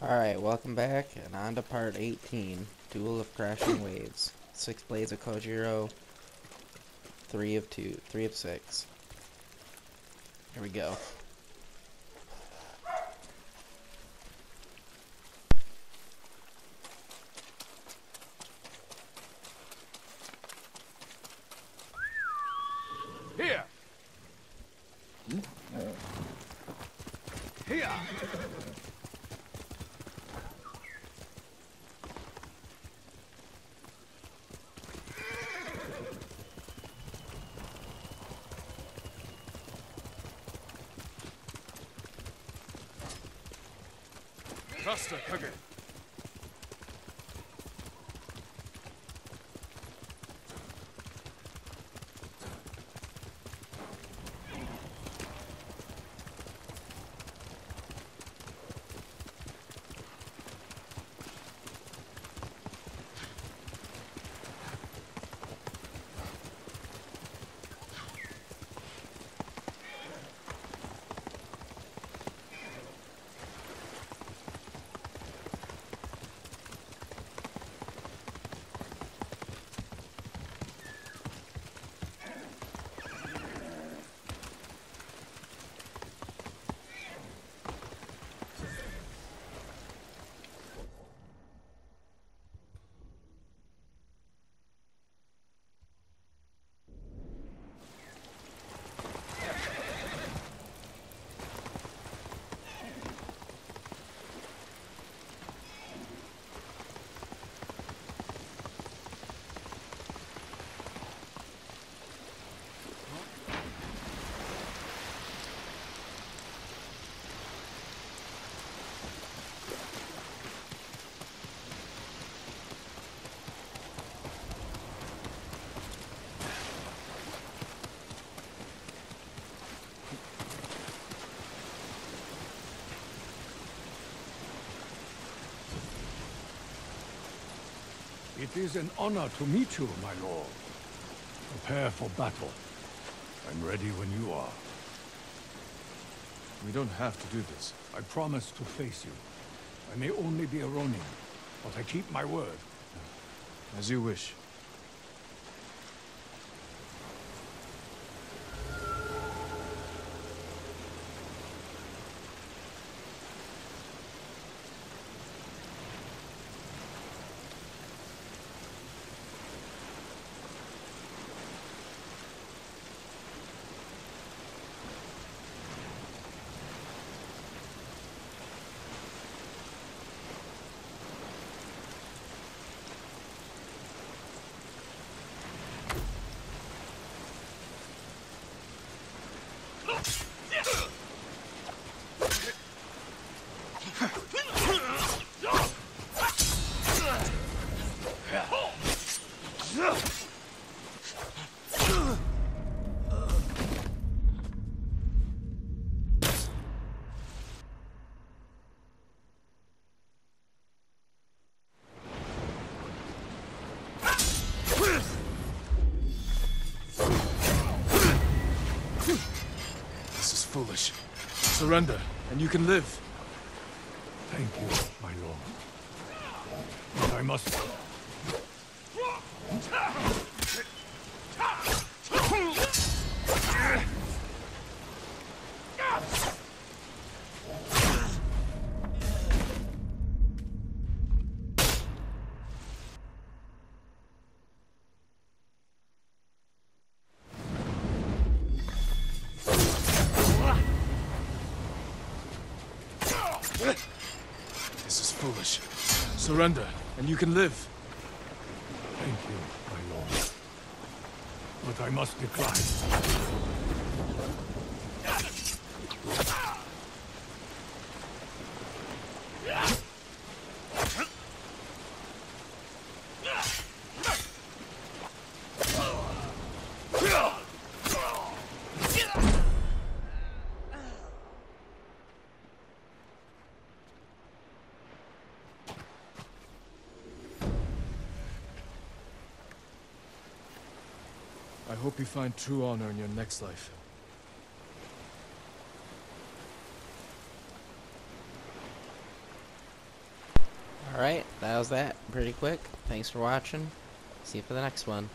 Alright, welcome back, and on to part 18, Duel of Crashing Waves. Six Blades of Kojiro, three of two, three of six. Here we go. Here! Here! Faster, Kage. It is an honor to meet you, my lord. Prepare for battle. I'm ready when you are. We don't have to do this. I promise to face you. I may only be a Ronin, but I keep my word. As you wish. Surrender, and you can live. Thank you, my lord. But I must... This is foolish. Surrender, and you can live. Thank you, my lord. But I must decline. I hope you find true honor in your next life. Alright, that was that. Pretty quick. Thanks for watching. See you for the next one.